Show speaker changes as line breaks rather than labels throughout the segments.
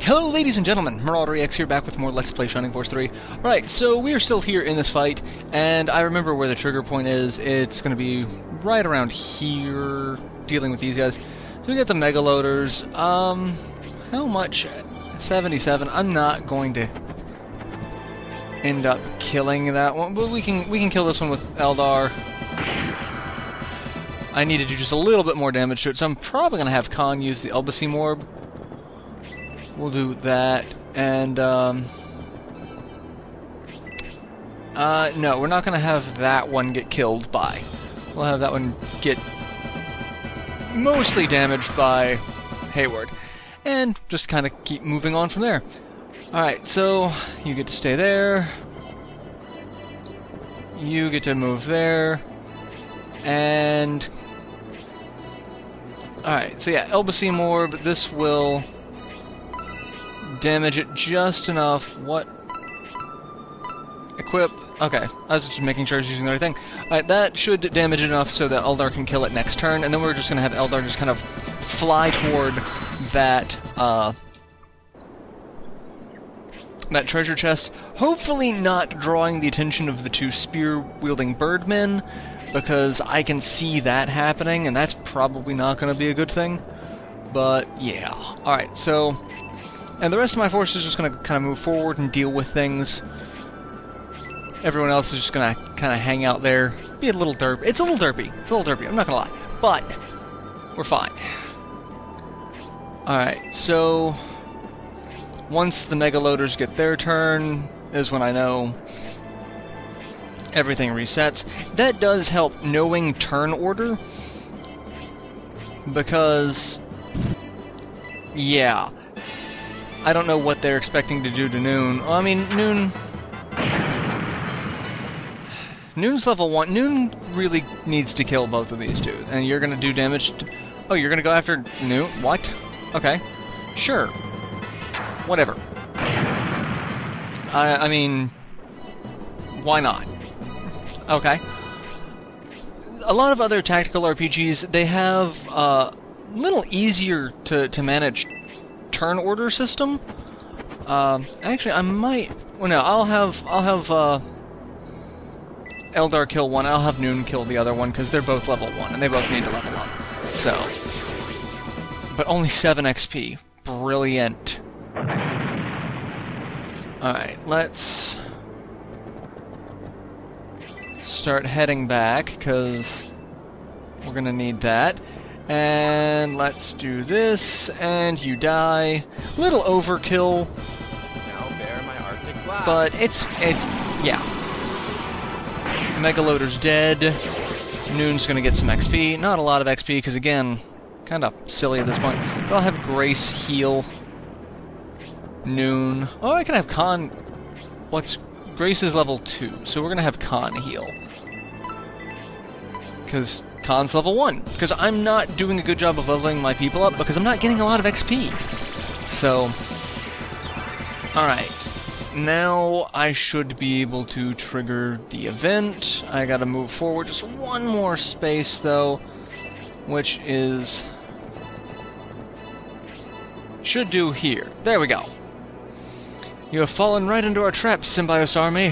Hello ladies and gentlemen, Marauder EX here back with more Let's Play Shining Force 3. Alright, so we are still here in this fight, and I remember where the trigger point is. It's going to be right around here, dealing with these guys. So we got the Mega Loaders. Um, how much? 77. I'm not going to end up killing that one, but we can we can kill this one with Eldar. I need to do just a little bit more damage to it, so I'm probably going to have Khan use the Elbasim Orb. We'll do that, and, um... Uh, no, we're not going to have that one get killed by. We'll have that one get mostly damaged by Hayward. And just kind of keep moving on from there. Alright, so you get to stay there. You get to move there. And... Alright, so yeah, Elbasim Orb, this will damage it just enough. What? Equip. Okay, I was just making sure I was using the right thing. Alright, that should damage enough so that Eldar can kill it next turn, and then we're just going to have Eldar just kind of fly toward that, uh, that treasure chest, hopefully not drawing the attention of the two spear-wielding birdmen, because I can see that happening, and that's probably not going to be a good thing. But, yeah. Alright, so... And the rest of my force is just going to kind of move forward and deal with things. Everyone else is just going to kind of hang out there. Be a little derp. It's a little derpy. It's a little derpy, I'm not going to lie. But, we're fine. Alright, so... Once the Mega Loaders get their turn, is when I know everything resets. That does help knowing turn order, because, yeah, I don't know what they're expecting to do to Noon. Well, I mean, Noon... Noon's level 1. Noon really needs to kill both of these two, and you're to do damage to... Oh, you're to go after Noon? What? Okay. Sure. Whatever. I, I mean, why not? Okay. A lot of other tactical RPGs, they have a uh, little easier to, to manage turn order system. Uh, actually, I might... Well, no, I'll have... I'll have, uh... Eldar kill one, I'll have Noon kill the other one, because they're both level 1, and they both need to level up. So... But only 7 XP. Brilliant. Alright, let's start heading back, because we're going to need that. And let's do this, and you die. Little overkill. But it's, it's, yeah. Megaloader's dead. Noon's gonna get some XP. Not a lot of XP, because again, kind of silly at this point. But I'll have Grace heal Noon. Oh, I can have Khan... What's Grace is level 2, so we're gonna have Khan heal. Because Khan's level 1. Because I'm not doing a good job of leveling my people up, because I'm not getting a lot of XP. So, alright. Now I should be able to trigger the event. I gotta move forward just one more space, though, which is... Should do here. There we go. You have fallen right into our trap, Synbios army.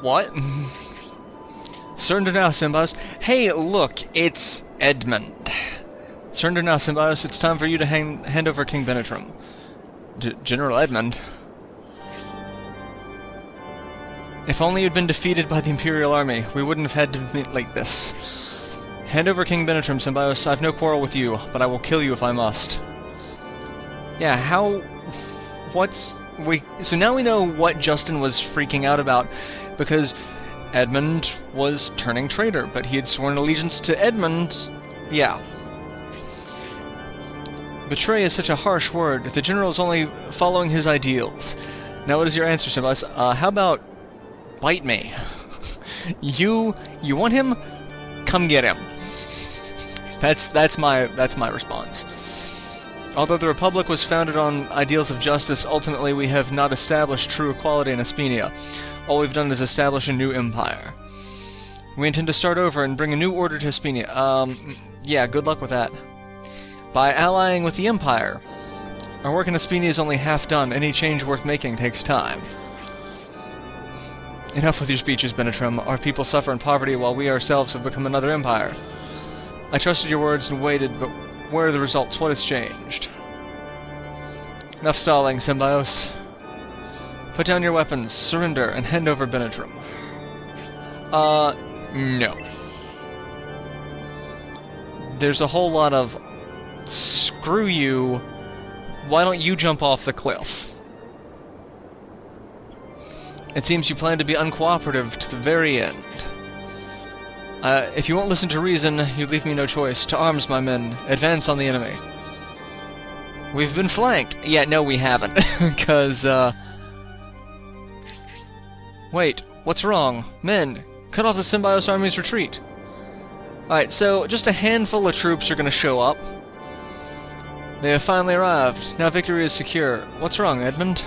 What? Surrender now, Synbios. Hey, look, it's Edmund. Surrender now, Synbios. It's time for you to hang, hand over King Benetram. D General Edmund. If only you'd been defeated by the Imperial Army, we wouldn't have had to meet like this. Hand over King Benetram, Synbios. I've no quarrel with you, but I will kill you if I must. Yeah, how... What's... we? So now we know what Justin was freaking out about, because Edmund was turning traitor, but he had sworn allegiance to Edmund. Yeah. Betray is such a harsh word. The general is only following his ideals. Now what is your answer, Synbios? Uh, how about... Bite me. you... you want him? Come get him. That's that's my that's my response. Although the Republic was founded on ideals of justice, ultimately we have not established true equality in Aspinia. All we've done is establish a new empire. We intend to start over and bring a new order to Aspinia. Um, yeah, good luck with that. By allying with the Empire. Our work in Aspinia is only half done. Any change worth making takes time. Enough with your speeches, Benetram. Our people suffer in poverty while we ourselves have become another empire. I trusted your words and waited, but where are the results? What has changed? Enough stalling, Synbios. Put down your weapons, surrender, and hand over Benetram. Uh, no. There's a whole lot of screw you, why don't you jump off the cliff? It seems you plan to be uncooperative to the very end. Uh, if you won't listen to reason, you leave me no choice. To arms, my men. Advance on the enemy. We've been flanked. Yeah, no, we haven't. Because, uh... Wait, what's wrong? Men, cut off the Synbios army's retreat. Alright, so just a handful of troops are going to show up. They have finally arrived. Now victory is secure. What's wrong, Edmund?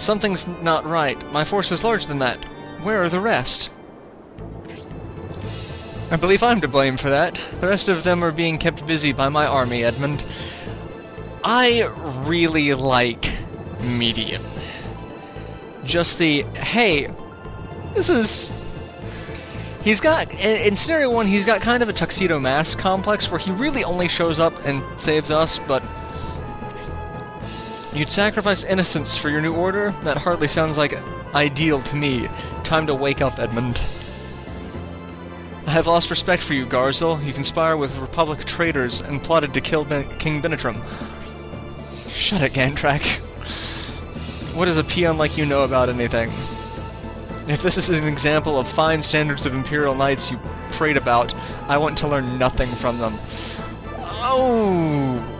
Something's not right. My force is larger than that. Where are the rest? I believe I'm to blame for that. The rest of them are being kept busy by my army, Edmund. I really like Medion. Just the, hey, this is He's got, in Scenario 1, he's got kind of a Tuxedo Mask complex where he really only shows up and saves us, but... You'd sacrifice innocence for your new order? That hardly sounds like ideal to me. Time to wake up, Edmund. I have lost respect for you, Garzel. You conspire with Republic traitors and plotted to kill ben King Benetram. Shut it, Gantrak. What does a peon like you know about anything? If this is an example of fine standards of Imperial Knights you prate about, I want to learn nothing from them. Oh!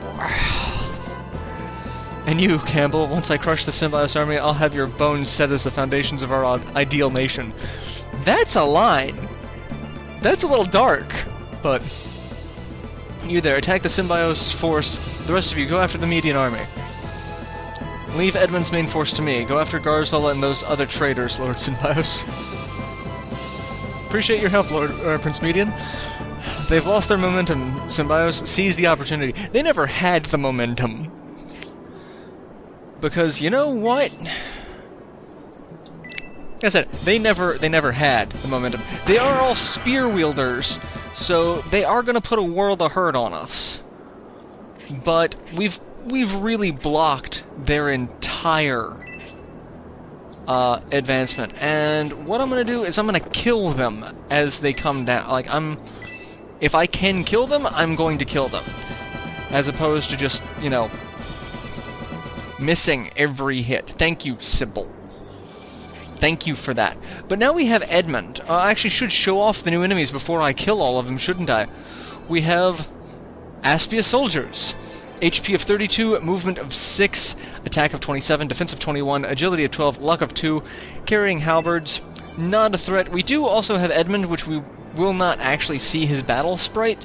And you, Campbell, once I crush the Synbios army, I'll have your bones set as the foundations of our ideal nation. That's a line! That's a little dark, but... You there, attack the Synbios force. The rest of you, go after the Medion army. Leave Edmund's main force to me. Go after Garzala and those other traitors, Lord Synbios. Appreciate your help, Lord uh, Prince Medion. They've lost their momentum, Synbios. Seize the opportunity. They never had the momentum. Because, you know what? Like I said, they never they never had the momentum. They are all spear wielders, so they are gonna put a world of hurt on us. But we've we've really blocked their entire uh, advancement. And what I'm gonna do is I'm gonna kill them as they come down. Like, I'm... If I can kill them, I'm going to kill them. As opposed to just, you know, missing every hit. Thank you, Sybil. Thank you for that. But now we have Edmund. Uh, I actually should show off the new enemies before I kill all of them, shouldn't I? We have Aspia soldiers. HP of 32, movement of 6, attack of 27, defense of 21, agility of 12, luck of 2, carrying halberds. Not a threat. We do also have Edmund, which we will not actually see his battle sprite.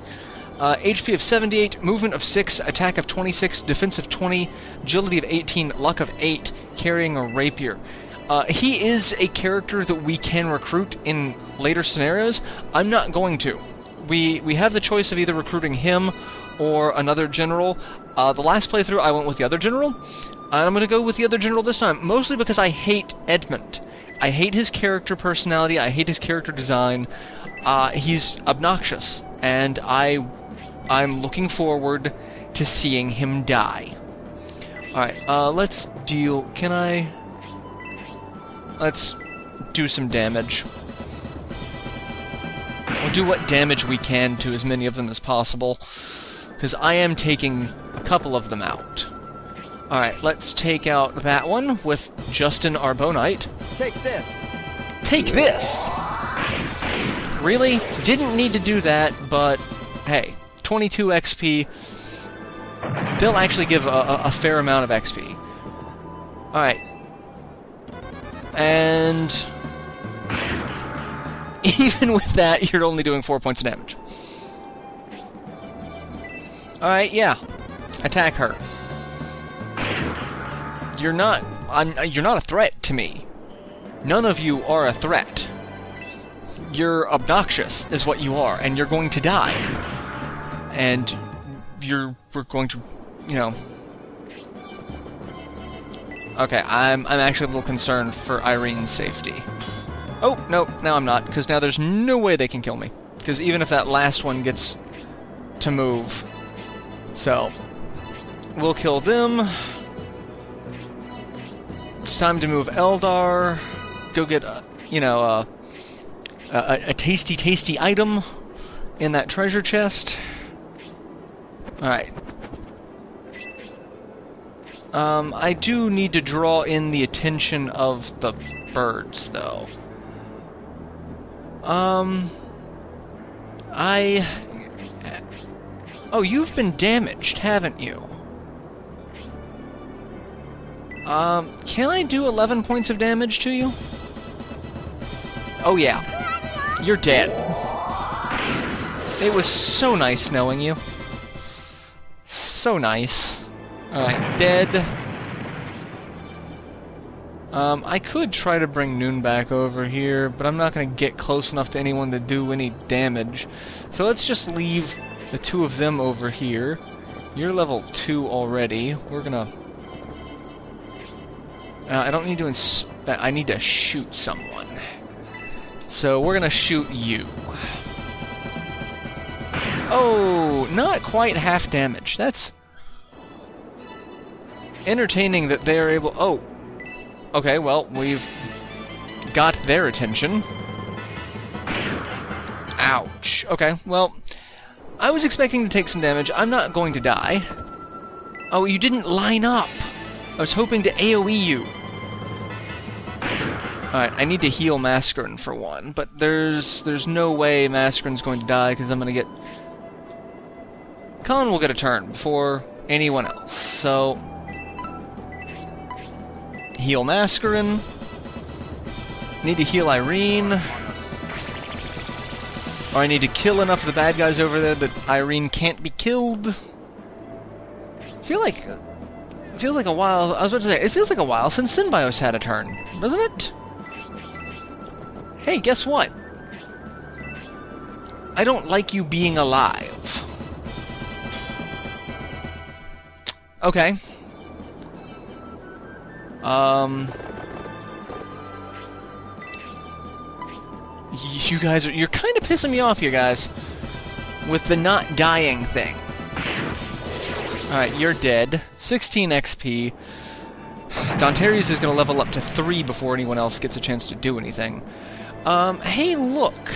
Uh, HP of 78, movement of 6, attack of 26, defense of 20, agility of 18, luck of 8, carrying a rapier. Uh, he is a character that we can recruit in later scenarios. I'm not going to. We we have the choice of either recruiting him or another general. Uh, the last playthrough, I went with the other general, and I'm going to go with the other general this time, mostly because I hate Edmund. I hate his character personality, I hate his character design. Uh, he's obnoxious, and I, I'm looking forward to seeing him die. Alright, uh, let's deal... Can I... Let's do some damage. We'll do what damage we can to as many of them as possible because I am taking a couple of them out. Alright, let's take out that one with Justin Arbonite.
Take this!
Take this! Really? Didn't need to do that, but hey, 22 XP. They'll actually give a, a fair amount of XP. Alright. And... Even with that, you're only doing 4 points of damage. Alright, yeah. Attack her. You're not... I'm, you're not a threat to me. None of you are a threat. You're obnoxious, is what you are, and you're going to die. And you're we're going to, you know. Okay, I'm I'm actually a little concerned for Irene's safety. Oh no, now I'm not, because now there's no way they can kill me. Because even if that last one gets to move, so we'll kill them. It's time to move Eldar. Go get, you know, a, a tasty, tasty item in that treasure chest. Alright. Um, I do need to draw in the attention of the birds, though. Um... I... Oh, you've been damaged, haven't you? Um, can I do 11 points of damage to you? Oh yeah. You're dead. It was so nice knowing you. So nice. Alright, dead. Um, I could try to bring Noon back over here, but I'm not going to get close enough to anyone to do any damage. So let's just leave the two of them over here. You're level 2 already. We're gonna... Uh, I don't need to inspect... I need to shoot someone. So we're gonna shoot you. Oh, not quite half damage. That's entertaining that they are able... Oh, okay, well, we've got their attention. Ouch. Okay, well, I was expecting to take some damage. I'm not going to die. Oh, you didn't line up. I was hoping to AoE you. Alright, I need to heal Masqurin for one, but there's there's no way Masqurin's going to die because I'm going to get... Khan will get a turn before anyone else, so... Heal Masqurin. Need to heal Irene. Or I need to kill enough of the bad guys over there that Irene can't be killed. Feel like... It feels like a while... I was about to say, it feels like a while since Synbios had a turn, doesn't it? Hey, guess what? I don't like you being alive. Okay. Um... You guys are... You're kind of pissing me off here, guys. With the not dying thing. Alright, you're dead. 16 XP. Dantares is going to level up to 3 before anyone else gets a chance to do anything. Um, hey, look.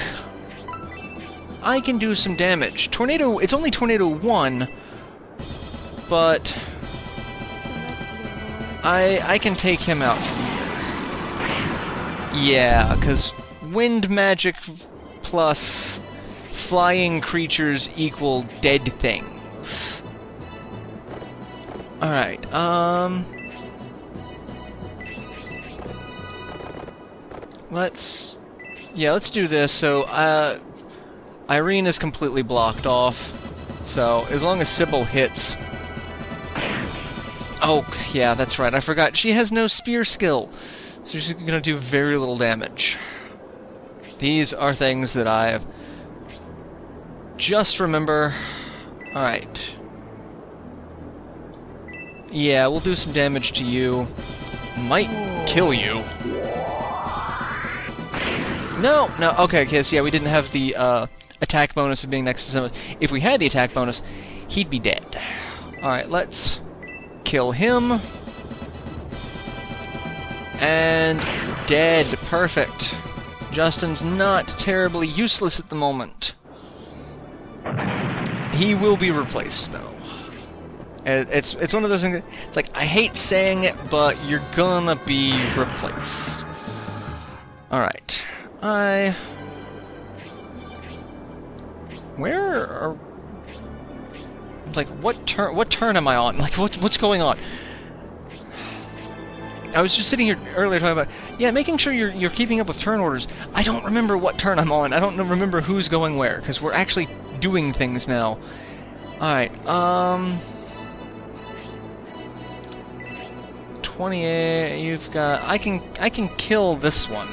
I can do some damage. Tornado, it's only Tornado 1, but I I can take him out. Yeah, because wind magic plus flying creatures equal dead things. Alright, um... Let's yeah, let's do this. So, uh, Irene is completely blocked off. So, as long as Sybil hits... Oh, yeah, that's right. I forgot. She has no spear skill. So she's going to do very little damage. These are things that I have just remember. Alright. Yeah, we'll do some damage to you. Might kill you. No, no, okay, okay, so yeah, we didn't have the uh, attack bonus of being next to someone. If we had the attack bonus, he'd be dead. Alright, let's kill him. And dead. Perfect. Justin's not terribly useless at the moment. He will be replaced, though. It's it's one of those things. It's like I hate saying it, but you're gonna be replaced. All right. I... Where are... It's like, what turn What turn am I on? Like, what, what's going on? I was just sitting here earlier talking about, yeah, making sure you're, you're keeping up with turn orders. I don't remember what turn I'm on. I don't remember who's going where, because we're actually doing things now. Alright, um... 28. You've got. I can. I can kill this one.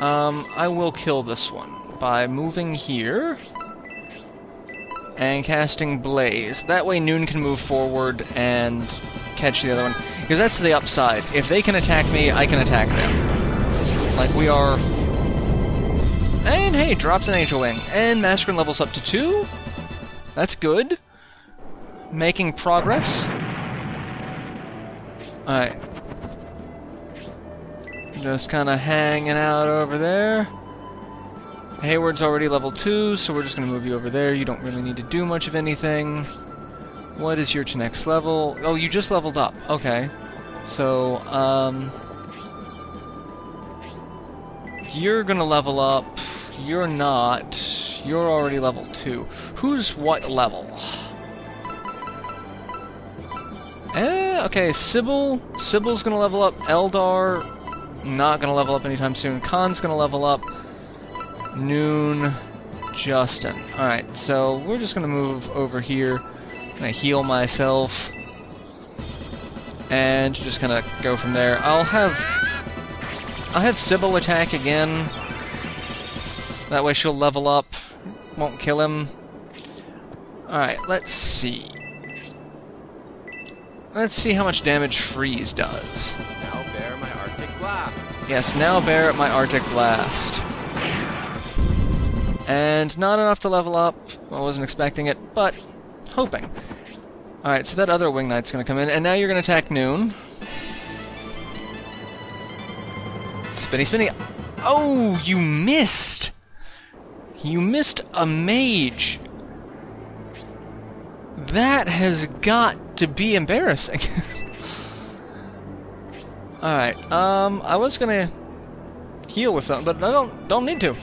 Um, I will kill this one by moving here and casting Blaze. That way Noon can move forward and catch the other one. Because that's the upside. If they can attack me, I can attack them. Like, we are... And hey, drops an Angel Wing. And Masqurin levels up to 2. That's good. Making progress. Alright. Just kind of hanging out over there. Hayward's already level 2, so we're just going to move you over there. You don't really need to do much of anything. What is your to next level? Oh, you just leveled up. Okay. So, um... You're going to level up. You're not. You're already level 2. Who's what level? Eh, okay, Sybil. Sybil's going to level up. Eldar not going to level up anytime soon. Khan's going to level up. Noon, Justin. Alright, so we're just going to move over here. I'm going to heal myself. And just kind of go from there. I'll have... I'll have Sybil attack again. That way she'll level up. Won't kill him. Alright, let's see. Let's see how much damage Freeze does. Yes, now bear my Arctic Blast. And not enough to level up. I wasn't expecting it, but hoping. Alright, so that other Wing Knight's gonna come in, and now you're gonna attack Noon. Spinny, spinny. Oh, you missed! You missed a mage. That has got to be embarrassing. Alright, um, I was gonna heal with something, but I don't, don't need to.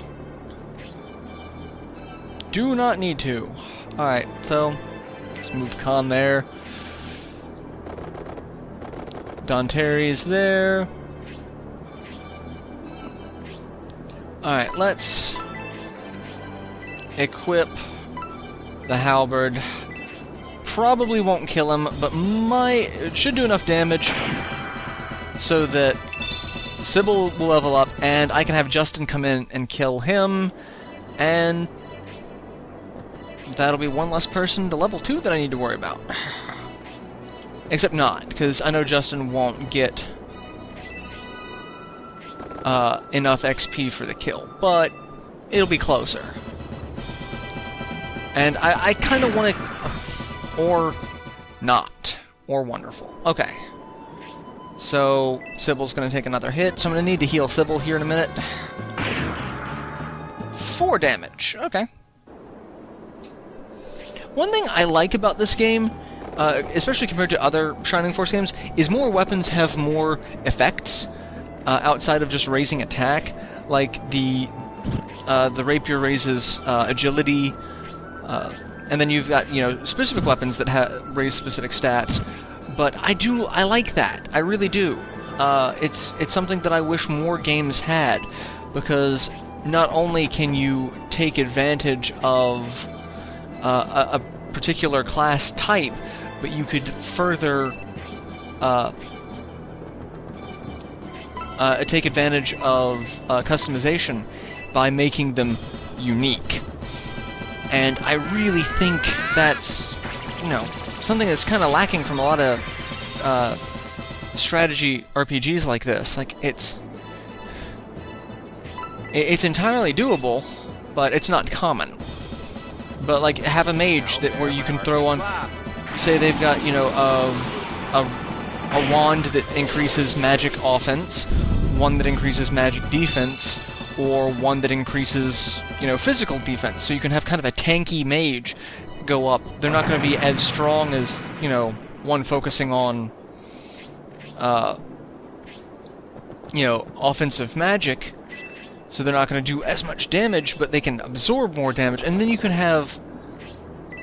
Do not need to. Alright, so, let's move Khan there. Don Terry's there. Alright, let's equip the halberd. Probably won't kill him, but might, it should do enough damage so that Sybil will level up, and I can have Justin come in and kill him, and that'll be one less person to level 2 that I need to worry about. Except not, because I know Justin won't get uh, enough XP for the kill, but it'll be closer. And I, I kind of want to... Or not. Or wonderful. Okay. So, Sybil's going to take another hit, so I'm going to need to heal Sybil here in a minute. Four damage. Okay. One thing I like about this game, uh, especially compared to other Shining Force games, is more weapons have more effects uh, outside of just raising attack. Like the uh, the rapier raises uh, agility, uh, and then you've got you know specific weapons that raise specific stats but I do I like that. I really do. Uh, it's it's something that I wish more games had because not only can you take advantage of uh, a, a, particular class type, but you could further uh, uh take advantage of uh, customization by making them unique. And I really think that's, you know, something that's kind of lacking from a lot of uh, strategy RPGs like this. Like, it's... It's entirely doable, but it's not common. But, like, have a mage that where you can throw on... Say they've got, you know, a, a, a wand that increases magic offense, one that increases magic defense, or one that increases, you know, physical defense. So you can have kind of a tanky mage go up, they're not going to be as strong as, you know, one focusing on, uh, you know, offensive magic, so they're not going to do as much damage, but they can absorb more damage, and then you can have,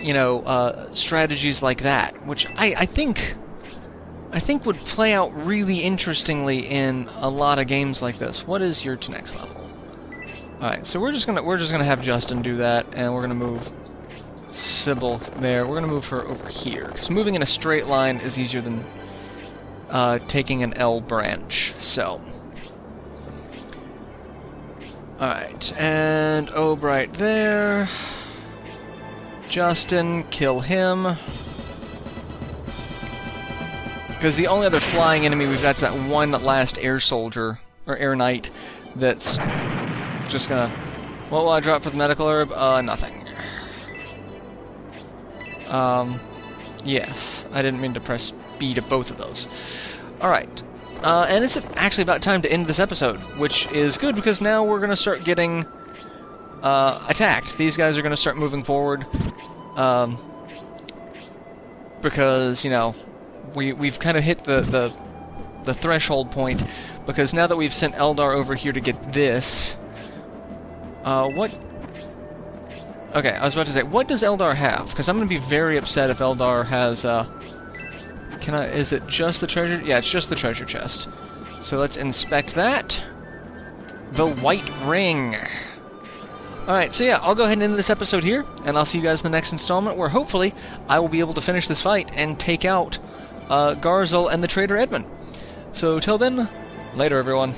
you know, uh, strategies like that, which I, I think... I think would play out really interestingly in a lot of games like this. What is your to next level? Alright, so we're just gonna we're just gonna have Justin do that, and we're gonna move Sybil there. We're going to move her over here. Because moving in a straight line is easier than uh, taking an L branch. So. Alright, and Obright there. Justin, kill him. Because the only other flying enemy we've got is that one last air soldier, or air knight, that's just gonna... What will I drop for the medical herb? Uh, nothing. Um, yes. I didn't mean to press B to both of those. Alright. Uh, and it's actually about time to end this episode, which is good because now we're going to start getting uh, attacked. These guys are going to start moving forward. Um, because, you know, we, we've kind of hit the, the, the threshold point. Because now that we've sent Eldar over here to get this... Uh, what... Okay, I was about to say, what does Eldar have? Because I'm going to be very upset if Eldar has, uh... Can I... Is it just the treasure... Yeah, it's just the treasure chest. So let's inspect that. The White Ring. Alright, so yeah, I'll go ahead and end this episode here, and I'll see you guys in the next installment, where hopefully I will be able to finish this fight and take out uh, Garzel and the traitor Edmund. So till then, later everyone.